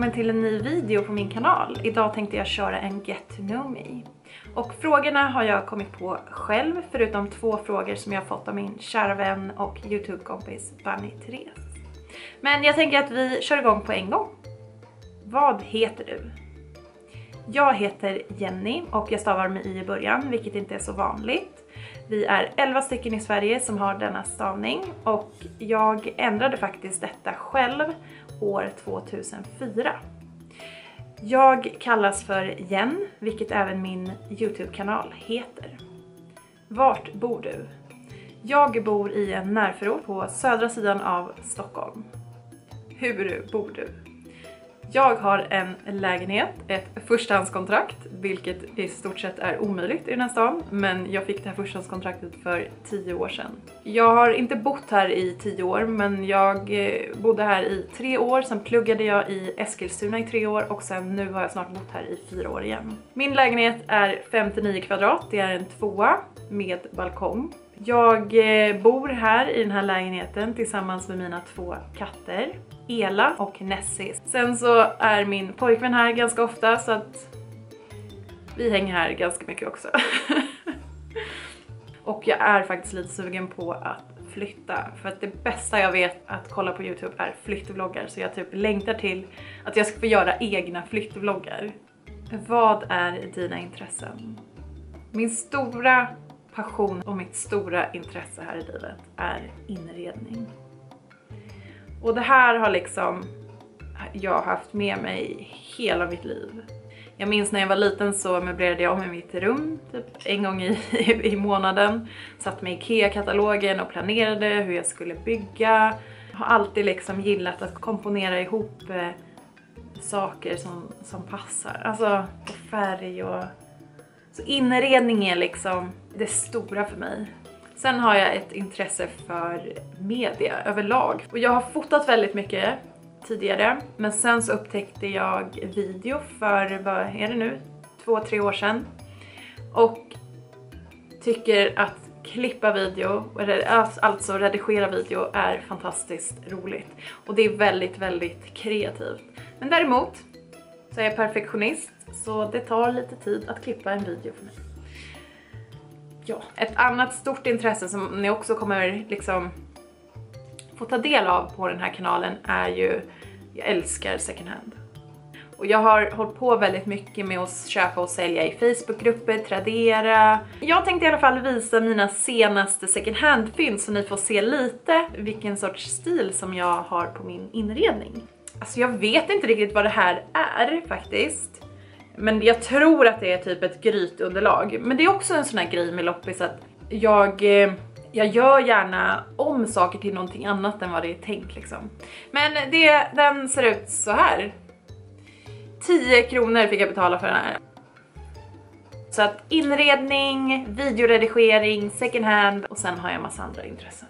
välkommen till en ny video på min kanal. Idag tänkte jag köra en Get to know me. Och frågorna har jag kommit på själv, förutom två frågor som jag fått av min kära vän och Youtube-kompis Bunny Therese. Men jag tänker att vi kör igång på en gång. Vad heter du? Jag heter Jenny och jag stavar med i i början, vilket inte är så vanligt. Vi är 11 stycken i Sverige som har denna stavning och jag ändrade faktiskt detta själv år 2004. Jag kallas för Jen, vilket även min Youtube-kanal heter. Vart bor du? Jag bor i en närförort på södra sidan av Stockholm. Hur bor du? Jag har en lägenhet, ett förstahandskontrakt, vilket i stort sett är omöjligt i den här stan, men jag fick det här förstahandskontraktet för 10 år sedan. Jag har inte bott här i 10 år, men jag eh, bodde här i 3 år, sen pluggade jag i Eskilstuna i 3 år och sen nu har jag snart bott här i 4 år igen. Min lägenhet är 59 kvadrat, det är en tvåa med balkong. Jag eh, bor här i den här lägenheten tillsammans med mina två katter. Ela och Nessie. Sen så är min pojkvän här ganska ofta så att vi hänger här ganska mycket också. och jag är faktiskt lite sugen på att flytta för att det bästa jag vet att kolla på Youtube är flyttvloggar så jag typ längtar till att jag ska få göra egna flyttvloggar. Vad är dina intressen? Min stora passion och mitt stora intresse här i livet är inredning. Och det här har liksom jag haft med mig hela mitt liv. Jag minns när jag var liten så möblerade jag om i mitt rum typ en gång i, i månaden. Satt med IKEA-katalogen och planerade hur jag skulle bygga. Jag har alltid liksom gillat att komponera ihop eh, saker som, som passar. Alltså färg och... Så inredning är liksom det stora för mig. Sen har jag ett intresse för media överlag och jag har fotat väldigt mycket tidigare men sen så upptäckte jag video för, vad är det nu, två, tre år sedan och tycker att klippa video, alltså, alltså redigera video är fantastiskt roligt och det är väldigt, väldigt kreativt. Men däremot så är jag perfektionist så det tar lite tid att klippa en video för mig. Ja, ett annat stort intresse som ni också kommer liksom få ta del av på den här kanalen är ju, jag älskar second hand. Och jag har hållit på väldigt mycket med att köpa och sälja i Facebookgrupper, Tradera. Jag tänkte i alla fall visa mina senaste second hand-fynd så ni får se lite vilken sorts stil som jag har på min inredning. Alltså jag vet inte riktigt vad det här är faktiskt. Men jag tror att det är typ ett grytunderlag. Men det är också en sån här grej med loppis att jag, eh, jag gör gärna om saker till någonting annat än vad det är tänkt liksom. Men det, den ser ut så här. 10 kronor fick jag betala för den här. Så att inredning, videoredigering, second hand och sen har jag massa andra intressen.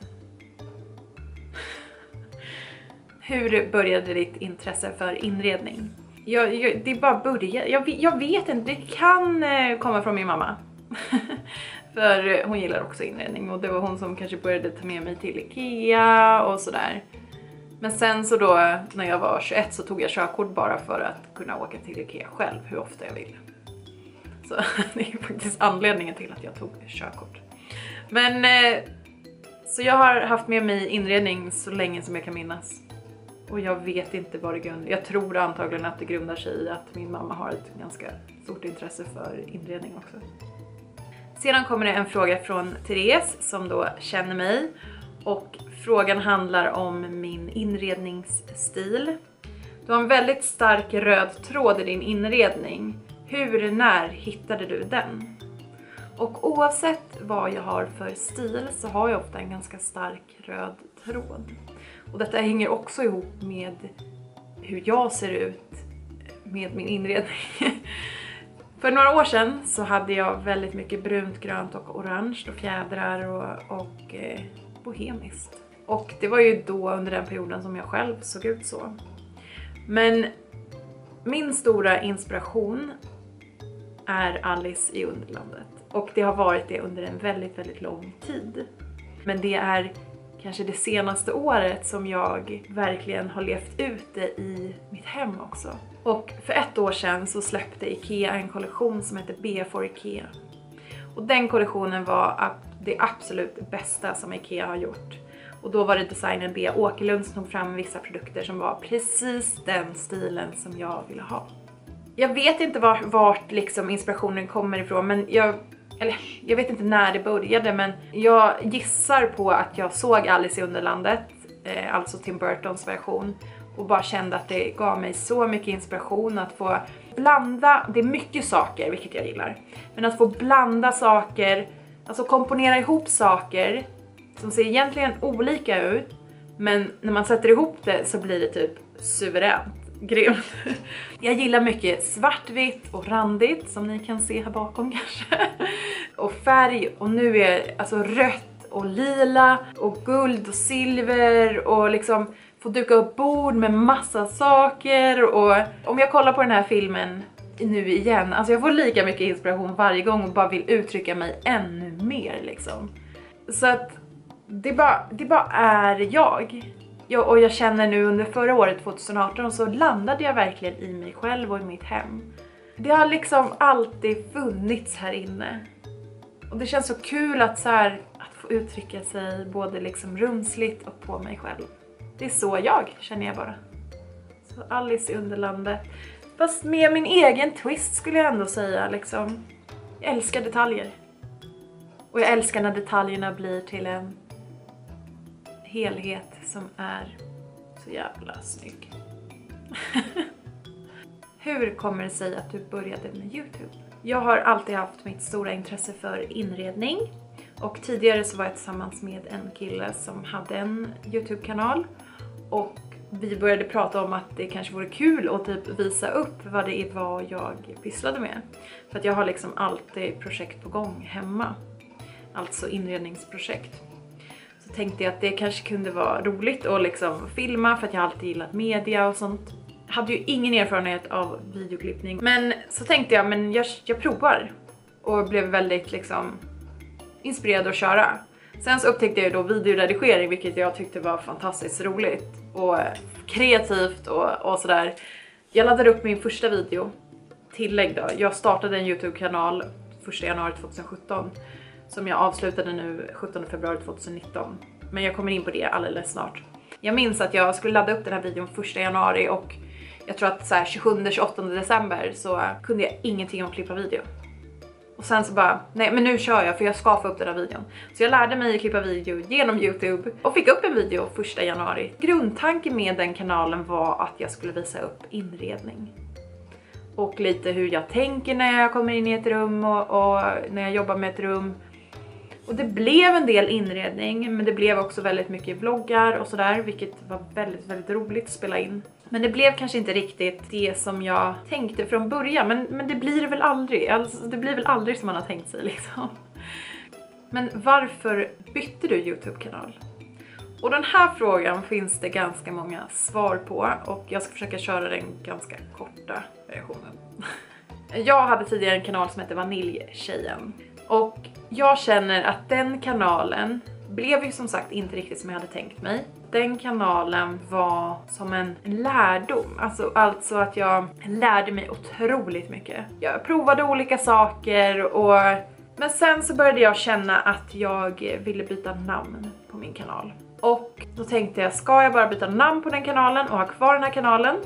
Hur började ditt intresse för inredning? Jag, jag, det är bara börja. Jag, jag vet inte, det kan eh, komma från min mamma. För hon gillar också inredning och det var hon som kanske började ta med mig till Ikea och sådär. Men sen så då när jag var 21 så tog jag körkort bara för att kunna åka till Ikea själv hur ofta jag vill. Så det är faktiskt anledningen till att jag tog körkort. Men eh, så jag har haft med mig inredning så länge som jag kan minnas. Och jag vet inte vad det grundar Jag tror antagligen att det grundar sig i att min mamma har ett ganska stort intresse för inredning också. Sedan kommer det en fråga från Therese som då känner mig och frågan handlar om min inredningsstil. Du har en väldigt stark röd tråd i din inredning. Hur, när hittade du den? Och oavsett vad jag har för stil så har jag ofta en ganska stark röd tråd. Och detta hänger också ihop med hur jag ser ut med min inredning. För några år sedan så hade jag väldigt mycket brunt, grönt och orange och fjädrar och, och eh, bohemiskt. Och det var ju då under den perioden som jag själv såg ut så. Men min stora inspiration är Alice i Underlandet. Och det har varit det under en väldigt, väldigt lång tid. Men det är kanske det senaste året som jag verkligen har levt ut det i mitt hem också. Och för ett år sedan så släppte IKEA en kollektion som heter B4IKEA. Och den kollektionen var det absolut bästa som IKEA har gjort. Och då var det designern Bea Åkerlund som tog fram vissa produkter som var precis den stilen som jag ville ha. Jag vet inte var, vart liksom inspirationen kommer ifrån men jag eller jag vet inte när det började men jag gissar på att jag såg Alice i Underlandet, eh, alltså Tim Burtons version och bara kände att det gav mig så mycket inspiration att få blanda, det är mycket saker vilket jag gillar, men att få blanda saker, alltså komponera ihop saker som ser egentligen olika ut men när man sätter ihop det så blir det typ suveränt grymt. Jag gillar mycket svartvitt och randigt som ni kan se här bakom kanske. Och färg och nu är alltså rött och lila och guld och silver och liksom få duka upp bord med massa saker och om jag kollar på den här filmen nu igen, alltså jag får lika mycket inspiration varje gång och bara vill uttrycka mig ännu mer liksom. Så att det bara, det bara är jag jag. Och jag känner nu under förra året 2018 så landade jag verkligen i mig själv och i mitt hem. Det har liksom alltid funnits här inne. Och det känns så kul att, så här, att få uttrycka sig både liksom rumsligt och på mig själv. Det är så jag känner jag bara. Så Alice i Underlandet. Fast med min egen twist skulle jag ändå säga liksom. Jag älskar detaljer. Och jag älskar när detaljerna blir till en helhet som är så jävla snygg. Hur kommer det sig att du började med Youtube? Jag har alltid haft mitt stora intresse för inredning och tidigare så var jag tillsammans med en kille som hade en Youtube-kanal och vi började prata om att det kanske vore kul att typ visa upp vad det var jag pysslade med. För att jag har liksom alltid projekt på gång hemma. Alltså inredningsprojekt tänkte jag att det kanske kunde vara roligt att liksom filma för att jag alltid gillat media och sånt. Jag hade ju ingen erfarenhet av videoklippning men så tänkte jag men jag, jag provar och blev väldigt liksom inspirerad att köra. Sen så upptäckte jag ju då videoredigering vilket jag tyckte var fantastiskt roligt och kreativt och, och sådär. Jag laddade upp min första video, tillägg då, jag startade en Youtube-kanal 1 januari 2017 som jag avslutade nu 17 februari 2019. Men jag kommer in på det alldeles snart. Jag minns att jag skulle ladda upp den här videon 1 januari och jag tror att så 27-28 december så kunde jag ingenting om att klippa video. Och sen så bara, nej men nu kör jag för jag ska få upp den här videon. Så jag lärde mig att klippa video genom Youtube och fick upp en video 1 januari. Grundtanken med den kanalen var att jag skulle visa upp inredning. Och lite hur jag tänker när jag kommer in i ett rum och, och när jag jobbar med ett rum och det blev en del inredning men det blev också väldigt mycket vloggar och sådär vilket var väldigt väldigt roligt att spela in. Men det blev kanske inte riktigt det som jag tänkte från början men, men det blir det väl aldrig, alltså, det blir väl aldrig som man har tänkt sig liksom. Men varför bytte du Youtube-kanal? Och den här frågan finns det ganska många svar på och jag ska försöka köra den ganska korta versionen. Jag hade tidigare en kanal som hette Vaniljtjejen och jag känner att den kanalen blev ju som sagt inte riktigt som jag hade tänkt mig. Den kanalen var som en lärdom, alltså, alltså att jag lärde mig otroligt mycket. Jag provade olika saker och men sen så började jag känna att jag ville byta namn på min kanal. Och då tänkte jag, ska jag bara byta namn på den kanalen och ha kvar den här kanalen?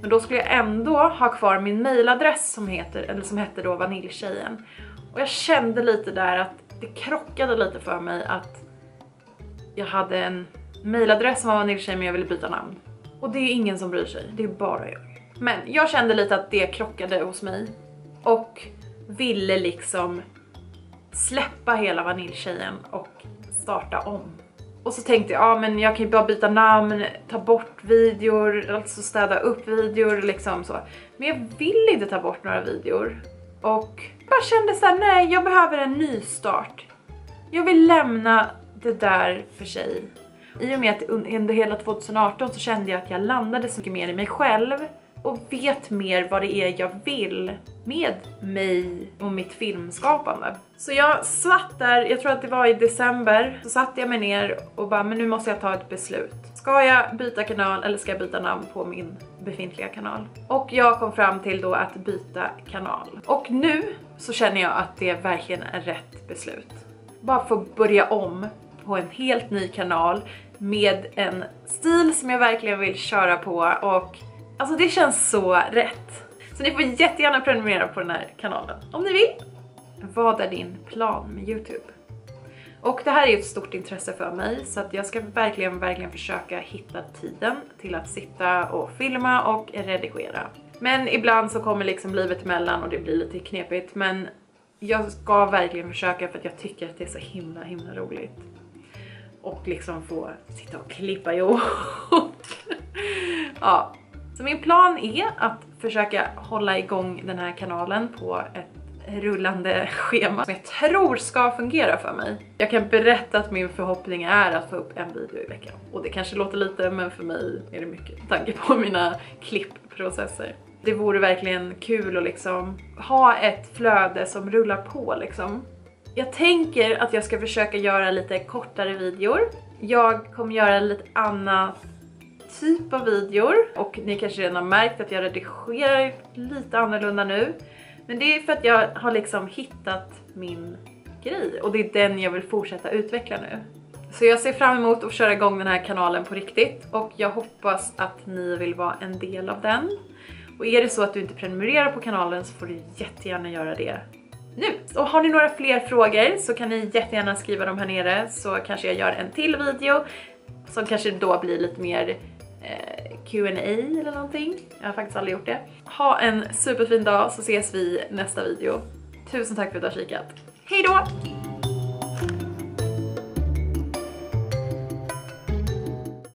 Men då skulle jag ändå ha kvar min mailadress som heter, eller som hette då Vaniljtjejen. Och jag kände lite där att det krockade lite för mig att jag hade en mailadress som var vaniljtjej men jag ville byta namn. Och det är ingen som bryr sig, det är bara jag. Men jag kände lite att det krockade hos mig och ville liksom släppa hela vaniljtjejen och starta om. Och så tänkte jag, ja men jag kan ju bara byta namn, ta bort videor, alltså städa upp videor liksom så. Men jag vill inte ta bort några videor. Och bara kände så här, nej jag behöver en ny start. Jag vill lämna det där för sig. I och med att under hela 2018 så kände jag att jag landade så mycket mer i mig själv och vet mer vad det är jag vill med mig och mitt filmskapande. Så jag satt där, jag tror att det var i december, så satte jag mig ner och bara men nu måste jag ta ett beslut. Ska jag byta kanal eller ska jag byta namn på min befintliga kanal? Och jag kom fram till då att byta kanal. Och nu så känner jag att det verkligen är rätt beslut. Bara få börja om på en helt ny kanal med en stil som jag verkligen vill köra på och alltså det känns så rätt. Så ni får jättegärna prenumerera på den här kanalen om ni vill. Vad är din plan med Youtube? Och det här är ett stort intresse för mig så att jag ska verkligen, verkligen försöka hitta tiden till att sitta och filma och redigera. Men ibland så kommer liksom livet emellan och det blir lite knepigt men jag ska verkligen försöka för att jag tycker att det är så himla himla roligt. Och liksom få sitta och klippa ihop. ja, så min plan är att försöka hålla igång den här kanalen på ett rullande schema som jag tror ska fungera för mig. Jag kan berätta att min förhoppning är att få upp en video i veckan. Och det kanske låter lite men för mig är det mycket med tanke på mina klippprocesser. Det vore verkligen kul att liksom ha ett flöde som rullar på liksom. Jag tänker att jag ska försöka göra lite kortare videor. Jag kommer göra lite annat typ av videor och ni kanske redan har märkt att jag redigerar lite annorlunda nu. Men det är för att jag har liksom hittat min grej och det är den jag vill fortsätta utveckla nu. Så jag ser fram emot att köra igång den här kanalen på riktigt och jag hoppas att ni vill vara en del av den. Och är det så att du inte prenumererar på kanalen så får du jättegärna göra det nu. Och har ni några fler frågor så kan ni jättegärna skriva dem här nere så kanske jag gör en till video som kanske då blir lite mer eh, Q&A eller någonting. Jag har faktiskt aldrig gjort det. Ha en superfin dag så ses vi nästa video. Tusen tack för att du har kikat. Hej då!